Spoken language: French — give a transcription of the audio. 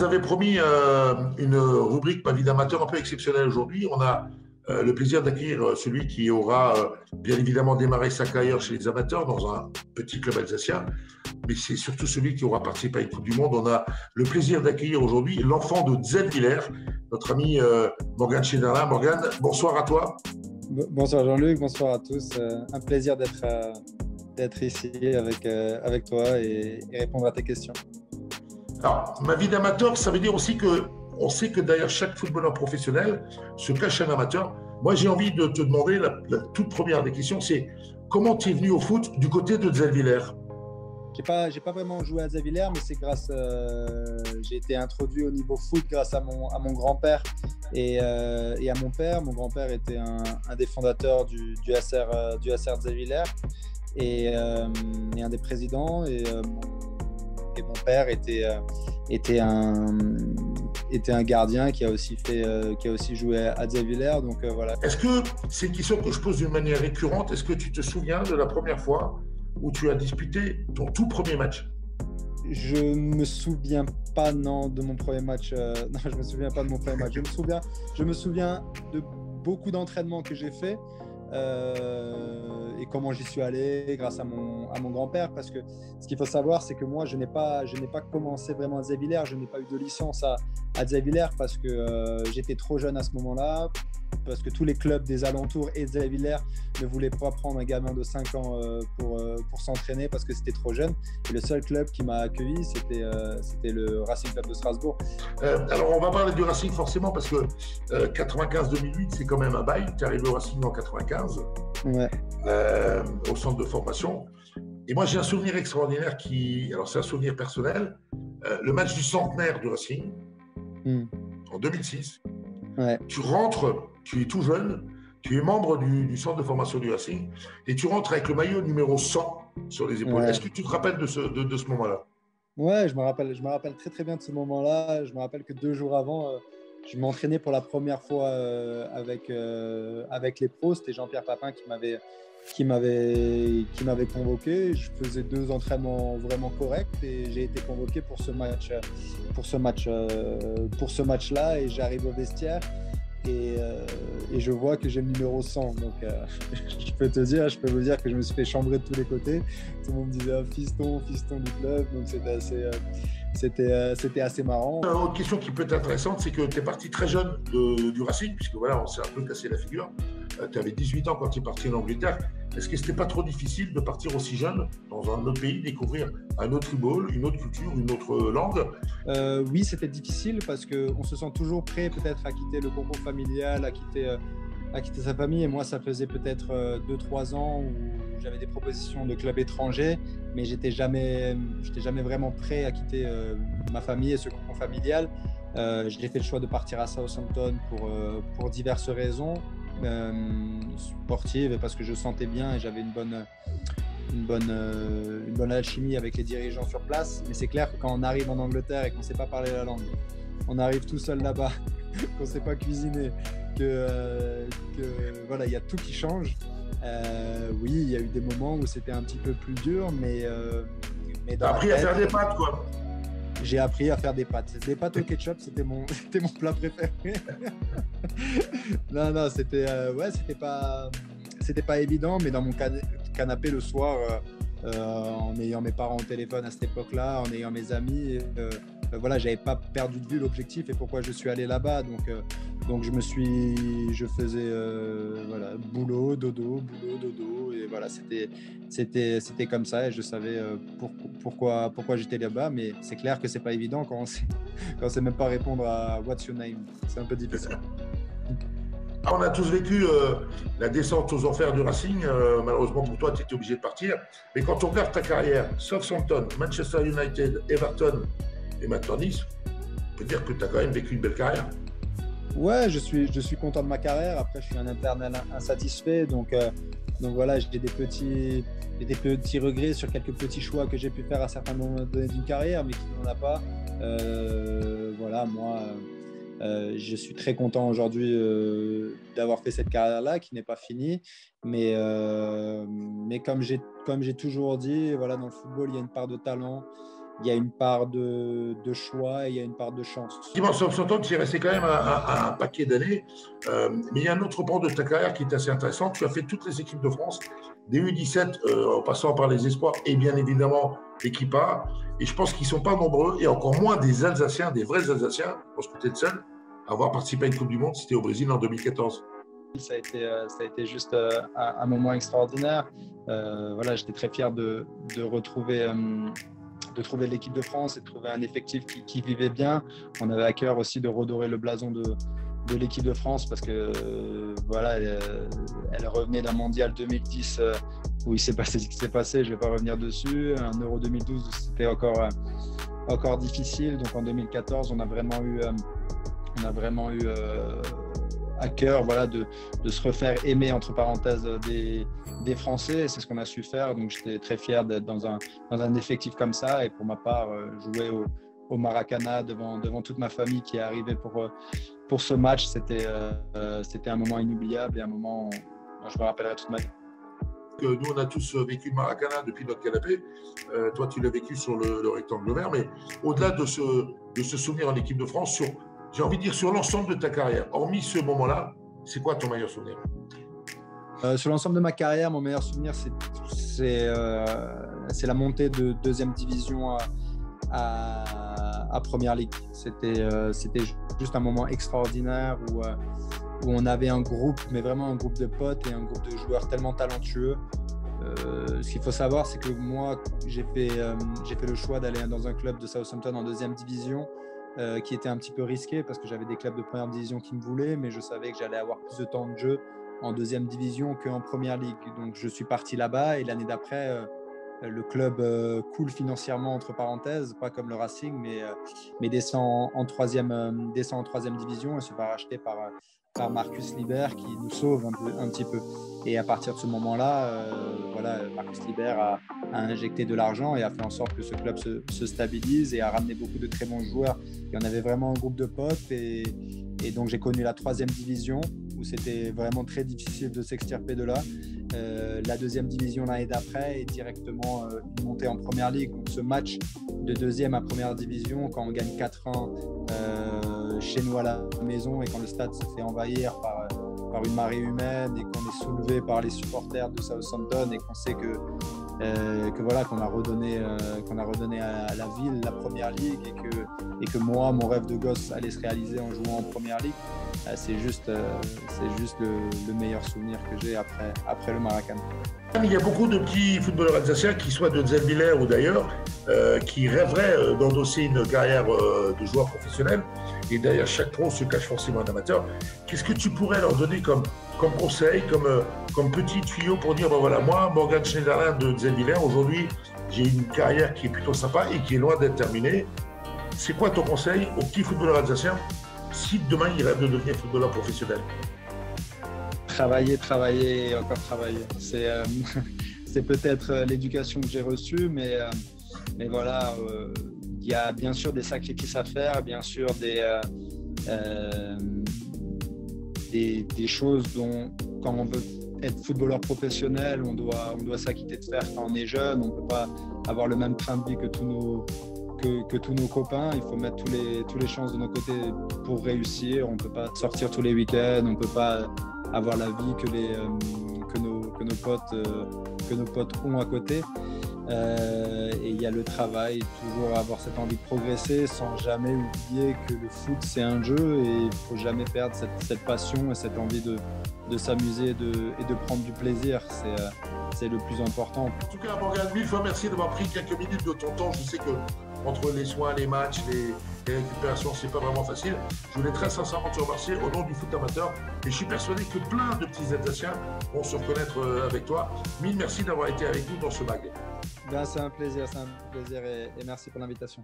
vous avez promis euh, une rubrique Ma vie d'amateur un peu exceptionnelle aujourd'hui. On a euh, le plaisir d'accueillir euh, celui qui aura bien évidemment démarré sa carrière chez les amateurs dans un petit club alsacien, mais c'est surtout celui qui aura participé à une Coupe du Monde. On a le plaisir d'accueillir aujourd'hui l'enfant de Zellwiller, notre ami Morgane Chédala. Morgane, bonsoir à toi. Bonsoir Jean-Luc, bonsoir à tous. Un plaisir d'être d'être ici avec, avec toi et répondre à tes questions. Alors, ma vie d'amateur, ça veut dire aussi que on sait que derrière chaque footballeur professionnel se cache un amateur. Moi, j'ai envie de te demander, la, toute première des questions, c'est comment tu es venu au foot du côté de Zellwiller j'ai pas, pas vraiment joué à Zellwiller, mais c'est grâce, euh, j'ai été introduit au niveau foot grâce à mon, grand-père et, euh, et, à mon père. Mon grand-père était un, des fondateurs du, du euh, du et, un des présidents. Mon père était, euh, était, un, était un gardien qui a aussi, fait, euh, qui a aussi joué à Villers. Donc euh, voilà. Est-ce que c'est une question que je pose d'une manière récurrente? Est-ce que tu te souviens de la première fois où tu as disputé ton tout premier match? Je me souviens pas non de mon premier match. non, je me souviens pas de mon premier match. Je me souviens, je me souviens de beaucoup d'entraînements que j'ai fait. Euh, et comment j'y suis allé grâce à mon, à mon grand-père. Parce que ce qu'il faut savoir, c'est que moi, je n'ai pas, je pas commencé vraiment à Zévillers, je n'ai pas eu de licence à, à Zévillers parce que euh, j'étais trop jeune à ce moment-là, parce que tous les clubs des alentours et Zévillers ne voulaient pas prendre un gamin de 5 ans euh, pour, pour s'entraîner parce que c'était trop jeune. Et le seul club qui m'a accueilli, c'était, c'était le Racing Club de Strasbourg. alors, on va parler du Racing forcément parce que 95-2008, c'est quand même un bail. Tu es arrivé au Racing en 95 euh, au centre de formation. Et moi, j'ai un souvenir extraordinaire qui. Alors, c'est un souvenir personnel. Euh, le match du centenaire du Racing, hmm. en 2006. Tu rentres, tu es tout jeune, tu es membre du, centre de formation du Racing, et tu rentres avec le maillot numéro 100 sur les épaules. Est-ce que tu te rappelles de ce, de, ce moment-là? Ouais, je me, rappelle, je me rappelle très très bien de ce moment-là. Je me rappelle que deux jours avant, euh, je m'entraînais pour la première fois euh, avec, euh, avec les pros. C'était Jean-Pierre Papin qui m'avait qui m'avait qui m'avait convoqué. Je faisais deux entraînements vraiment corrects et j'ai été convoqué pour ce match pour ce match euh, pour ce match là et j'arrive au vestiaire et, je vois que j'ai le numéro 100. Donc je peux te dire, je peux vous dire que je me suis fait chambrer de tous les côtés. Tout le monde me disait ah, fiston, fiston du club. Donc c'était assez c'était euh, c'était assez marrant. Une autre question qui peut être intéressante, c'est que tu es parti très jeune du Racing, puisque voilà, on s'est un peu cassé la figure. Euh, tu avais 18 ans quand tu es parti en Angleterre. Est-ce que c'était pas trop difficile de partir aussi jeune dans un autre pays, découvrir un autre football, une autre culture, une autre langue? Euh, Oui, c'était difficile parce qu'on se sent toujours prêt peut-être à quitter le concours familial, à quitter à quitter sa famille. Et moi, ça faisait peut-être 2-3 euh, ans où j'avais des propositions de clubs étrangers, mais j'étais jamais, jamais vraiment prêt à quitter euh, ma famille et ce cocon familial. Euh, j'ai fait le choix de partir à Southampton pour, pour diverses raisons sportives parce que je sentais bien et j'avais une bonne, une bonne, une bonne alchimie avec les dirigeants sur place. Mais c'est clair que quand on arrive en Angleterre et qu'on ne sait pas parler la langue, on arrive tout seul là-bas, qu'on ne sait pas cuisiner, euh, que voilà, il y a tout qui change. Euh, oui, il y a eu des moments où c'était un petit peu plus dur, mais. Euh, mais appris à faire des pâtes, quoi. J'ai appris à faire des pâtes. Des pâtes au ketchup, c'était mon, mon plat préféré. non, non, c'était ouais, c'était pas, c'était pas évident, mais dans mon canapé le soir, en ayant mes parents au téléphone à cette époque-là, en ayant mes amis, voilà, j'avais pas perdu de vue l'objectif et pourquoi je suis allé là-bas. Donc, donc je me suis, je faisais euh, voilà, boulot, dodo, boulot, dodo, et voilà, c'était, c'était, c'était comme ça, et je savais euh, pourquoi, pourquoi j'étais là-bas, mais c'est clair que c'est pas évident quand on sait, quand même pas répondre à What's your name, c'est un peu difficile. On a tous vécu euh, la descente aux enfers du Racing. malheureusement pour toi, tu étais obligé de partir. Mais quand on regarde ta carrière, Southampton, Manchester United, Everton et maintenant Nice, on peut dire que tu as quand même vécu une belle carrière. Ouais, je suis, je suis content de ma carrière. Après, je suis un interne insatisfait. Donc, euh, donc voilà, j'ai des petits, des petits regrets sur quelques petits choix que j'ai pu faire à certains moments d'une carrière, mais qui n'en a pas. Euh, voilà, moi, euh, je suis très content aujourd'hui d'avoir fait cette carrière-là, qui n'est pas finie. Mais, mais comme j'ai toujours dit, voilà, dans le football, il y a une part de talent. Il y a une part de, choix et il y a une part de chance. Effectivement, Southampton, tu es resté quand même un, paquet d'années. Euh, mais il y a un autre point de ta carrière qui est assez intéressant. Tu as fait toutes les équipes de France, des U17 euh, en passant par les espoirs et bien évidemment l'équipe A. Et je pense qu'ils ne sont pas nombreux, et encore moins des Alsaciens, des vrais Alsaciens. Je pense que tu es le seul à avoir participé à une Coupe du Monde. C'était au Brésil en 2014. Ça a été, euh, ça a été juste un, moment extraordinaire. voilà, J'étais très fier de, de retrouver de trouver l'équipe de France et de trouver un effectif qui, vivait bien. On avait à cœur aussi de redorer le blason de, de l'équipe de France parce que euh, voilà, elle, revenait d'un mondial 2010 euh, où il s'est passé ce qui s'est passé. Je ne vais pas revenir dessus. Un Euro 2012 c'était encore, euh, encore difficile. Donc en 2014, on a vraiment eu, on a vraiment eu à cœur voilà, de, de, se refaire aimer, entre parenthèses, des, des Français. C'est ce qu'on a su faire. Donc, j'étais très fier d'être dans un, dans un effectif comme ça. Et pour ma part, euh, jouer au, au Maracana devant, devant toute ma famille qui est arrivée pour, euh, pour ce match, c'était euh, c'était un moment inoubliable et un moment, je me rappellerai toute ma vie. Nous, on a tous vécu le Maracana depuis notre canapé. toi, tu l'as vécu sur le, le, rectangle vert. Mais au-delà de ce, de souvenir en équipe de France, sur j'ai envie de dire sur l'ensemble de ta carrière, hormis ce moment-là, c'est quoi ton meilleur souvenir? Euh, Sur l'ensemble de ma carrière, mon meilleur souvenir, c'est euh, la montée de deuxième division à, Première Ligue. Euh, c'était juste un moment extraordinaire où, où on avait un groupe, mais vraiment un groupe de potes et un groupe de joueurs tellement talentueux. ce qu'il faut savoir, c'est que moi, j'ai fait, fait le choix d'aller dans un club de Southampton en deuxième division qui était un petit peu risqué parce que j'avais des clubs de première division qui me voulaient, mais je savais que j'allais avoir plus de temps de jeu en deuxième division qu'en première ligue. Donc je suis parti là-bas et l'année d'après, euh, le club euh, coule financièrement entre parenthèses, pas comme le Racing, mais, mais descend, en troisième, descend en troisième division et se fait racheter par, par Marcus Liber qui nous sauve un, peu, un petit peu. Et à partir de ce moment-là, voilà, Marcus Liber a, injecté de l'argent et a fait en sorte que ce club se, stabilise et a ramené beaucoup de très bons joueurs. Et on avait vraiment un groupe de potes et, donc j'ai connu la troisième division où c'était vraiment très difficile de s'extirper de là. Euh, la deuxième division l'année d'après et directement euh, monter en première ligue. Ce match de deuxième à première division, quand on gagne 4-1 euh, chez nous à la maison et quand le stade se fait envahir par, par une marée humaine et qu'on est soulevé par les supporters de Southampton et qu'on sait que euh, que voilà qu'on a redonné euh, qu'on a redonné à la ville la première ligue et que et que moi mon rêve de gosse allait se réaliser en jouant en première ligue euh, c'est juste c'est juste le, meilleur souvenir que j'ai après après le Maracana. Il y a beaucoup de petits footballeurs alsaciens qui soient de Zellwiller ou d'ailleurs qui rêveraient d'endosser une carrière de joueur professionnel et derrière chaque pro se cache forcément un amateur. Qu'est-ce que tu pourrais leur donner comme conseil, comme, euh, comme petit tuyau pour dire, ben voilà, moi, Morgan Schneiderlin de Zellwiller, aujourd'hui, j'ai une carrière qui est plutôt sympa et qui est loin d'être terminée. C'est quoi ton conseil aux petits footballeurs alsaciens si demain ils rêvent de devenir footballeur professionnel? Travailler, travailler encore travailler. C'est euh, peut-être euh, l'éducation que j'ai reçue, mais, mais voilà, il y a bien sûr des sacrifices à faire, bien sûr des des, choses dont, quand on veut être footballeur professionnel, on doit, on doit s'acquitter de faire quand on est jeune. On ne peut pas avoir le même train de vie que tous nos, que, tous nos copains. Il faut mettre tous les, tous les chances de nos côtés pour réussir. On ne peut pas sortir tous les week-ends. On ne peut pas avoir la vie que, les, euh, que, nos, que, nos potes, euh, que nos potes ont à côté. Euh, et il y a le travail, toujours avoir cette envie de progresser sans jamais oublier que le foot c'est un jeu et il ne faut jamais perdre cette, passion et cette envie de, s'amuser et de prendre du plaisir. C'est c'est le plus important. En tout cas, Morgane, mille fois merci d'avoir pris quelques minutes de ton temps. Je sais que entre les soins, les matchs, les, les récupérations, c'est pas vraiment facile. Je voulais très sincèrement te remercier au nom du foot amateur et je suis persuadé que plein de petits Alsaciens vont se reconnaître euh, avec toi. Mille merci d'avoir été avec nous dans ce mag. Ben, c'est un plaisir, c'est un plaisir et, et merci pour l'invitation.